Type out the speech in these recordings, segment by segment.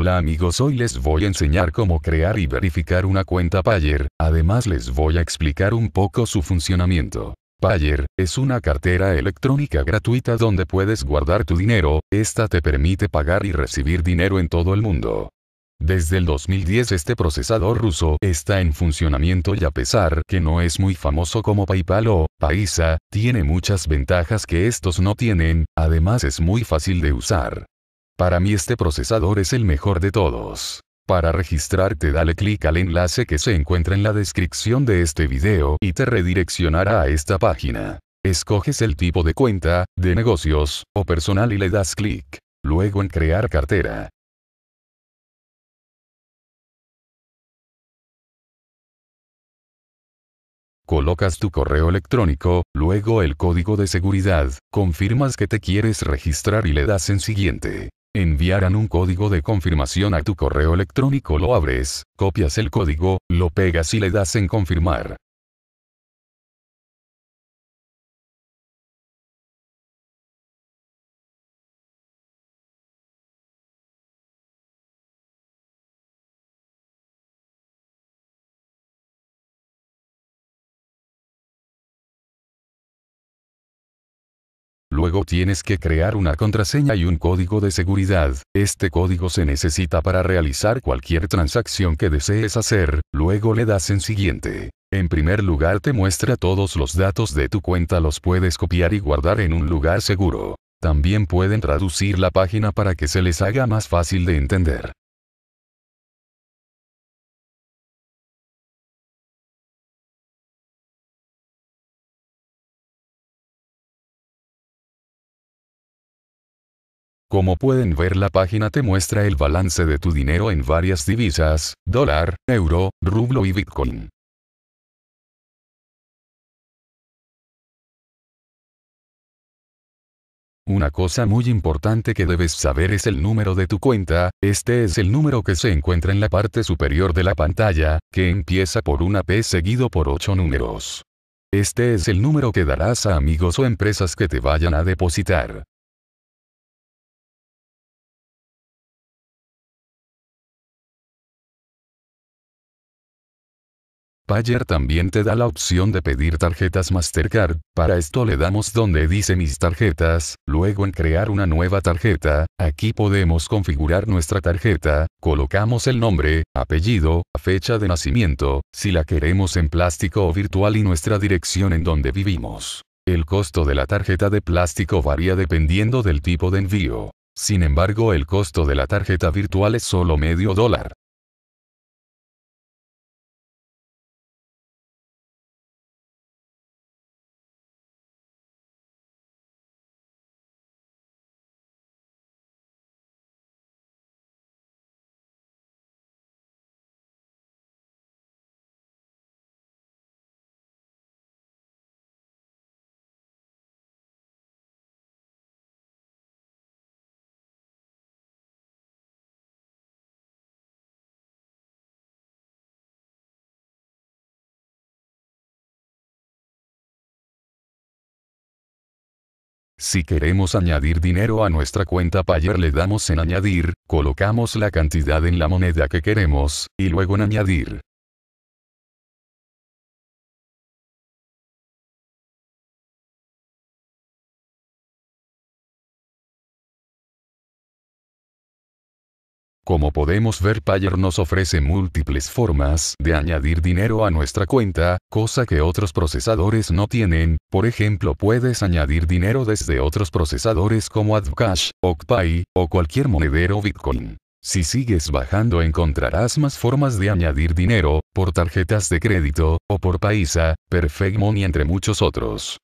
Hola amigos hoy les voy a enseñar cómo crear y verificar una cuenta Payer, además les voy a explicar un poco su funcionamiento. Payer, es una cartera electrónica gratuita donde puedes guardar tu dinero, esta te permite pagar y recibir dinero en todo el mundo. Desde el 2010 este procesador ruso está en funcionamiento y a pesar que no es muy famoso como PayPal o Paisa, tiene muchas ventajas que estos no tienen, además es muy fácil de usar. Para mí este procesador es el mejor de todos. Para registrarte dale clic al enlace que se encuentra en la descripción de este video y te redireccionará a esta página. Escoges el tipo de cuenta, de negocios, o personal y le das clic. Luego en crear cartera. colocas tu correo electrónico, luego el código de seguridad, confirmas que te quieres registrar y le das en siguiente. Enviarán un código de confirmación a tu correo electrónico, lo abres, copias el código, lo pegas y le das en confirmar. Luego tienes que crear una contraseña y un código de seguridad. Este código se necesita para realizar cualquier transacción que desees hacer, luego le das en siguiente. En primer lugar te muestra todos los datos de tu cuenta los puedes copiar y guardar en un lugar seguro. También pueden traducir la página para que se les haga más fácil de entender. Como pueden ver la página te muestra el balance de tu dinero en varias divisas, dólar, euro, rublo y bitcoin. Una cosa muy importante que debes saber es el número de tu cuenta, este es el número que se encuentra en la parte superior de la pantalla, que empieza por una P seguido por 8 números. Este es el número que darás a amigos o empresas que te vayan a depositar. Payer también te da la opción de pedir tarjetas Mastercard, para esto le damos donde dice mis tarjetas, luego en crear una nueva tarjeta, aquí podemos configurar nuestra tarjeta, colocamos el nombre, apellido, fecha de nacimiento, si la queremos en plástico o virtual y nuestra dirección en donde vivimos. El costo de la tarjeta de plástico varía dependiendo del tipo de envío. Sin embargo el costo de la tarjeta virtual es solo medio dólar. Si queremos añadir dinero a nuestra cuenta Payer le damos en añadir, colocamos la cantidad en la moneda que queremos, y luego en añadir. Como podemos ver Payer nos ofrece múltiples formas de añadir dinero a nuestra cuenta, cosa que otros procesadores no tienen, por ejemplo puedes añadir dinero desde otros procesadores como AdCash, OkPay, o cualquier monedero Bitcoin. Si sigues bajando encontrarás más formas de añadir dinero, por tarjetas de crédito, o por Paisa, Perfect Money entre muchos otros.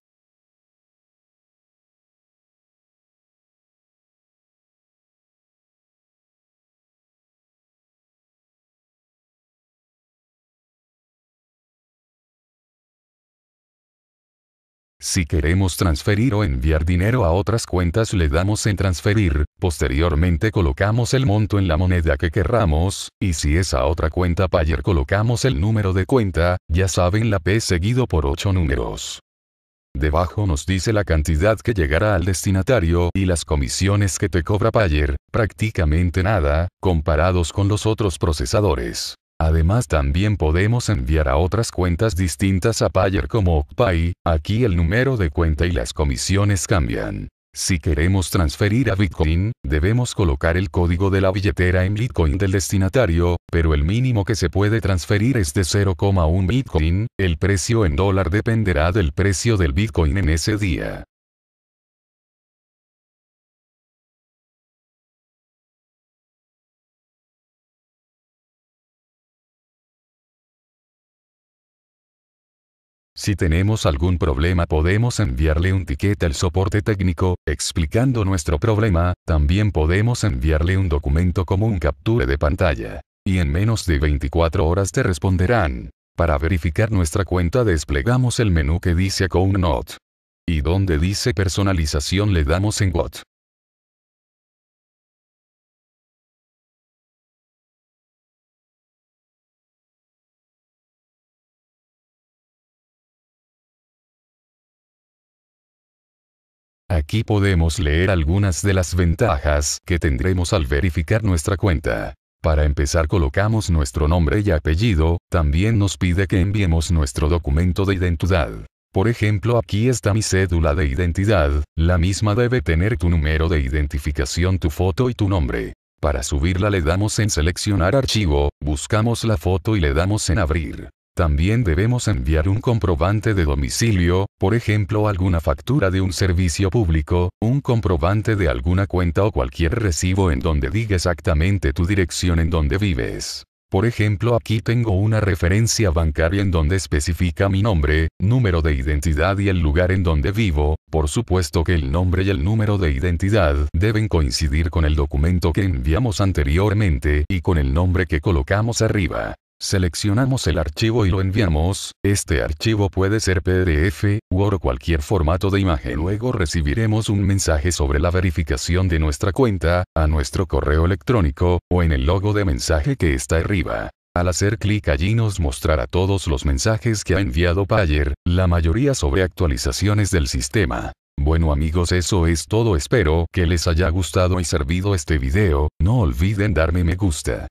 Si queremos transferir o enviar dinero a otras cuentas le damos en transferir, posteriormente colocamos el monto en la moneda que querramos, y si es a otra cuenta Payer colocamos el número de cuenta, ya saben la P seguido por 8 números. Debajo nos dice la cantidad que llegará al destinatario y las comisiones que te cobra Payer, prácticamente nada, comparados con los otros procesadores. Además también podemos enviar a otras cuentas distintas a Payer como OkPay, aquí el número de cuenta y las comisiones cambian. Si queremos transferir a Bitcoin, debemos colocar el código de la billetera en Bitcoin del destinatario, pero el mínimo que se puede transferir es de 0,1 Bitcoin, el precio en dólar dependerá del precio del Bitcoin en ese día. Si tenemos algún problema podemos enviarle un ticket al soporte técnico, explicando nuestro problema, también podemos enviarle un documento como un capture de pantalla. Y en menos de 24 horas te responderán. Para verificar nuestra cuenta desplegamos el menú que dice Account Note. Y donde dice personalización le damos en What. Aquí podemos leer algunas de las ventajas que tendremos al verificar nuestra cuenta. Para empezar colocamos nuestro nombre y apellido, también nos pide que enviemos nuestro documento de identidad. Por ejemplo aquí está mi cédula de identidad, la misma debe tener tu número de identificación, tu foto y tu nombre. Para subirla le damos en seleccionar archivo, buscamos la foto y le damos en abrir. También debemos enviar un comprobante de domicilio, por ejemplo alguna factura de un servicio público, un comprobante de alguna cuenta o cualquier recibo en donde diga exactamente tu dirección en donde vives. Por ejemplo aquí tengo una referencia bancaria en donde especifica mi nombre, número de identidad y el lugar en donde vivo, por supuesto que el nombre y el número de identidad deben coincidir con el documento que enviamos anteriormente y con el nombre que colocamos arriba. Seleccionamos el archivo y lo enviamos, este archivo puede ser PDF, Word o cualquier formato de imagen. Luego recibiremos un mensaje sobre la verificación de nuestra cuenta, a nuestro correo electrónico, o en el logo de mensaje que está arriba. Al hacer clic allí nos mostrará todos los mensajes que ha enviado Payer, la mayoría sobre actualizaciones del sistema. Bueno amigos eso es todo espero que les haya gustado y servido este video, no olviden darme me gusta.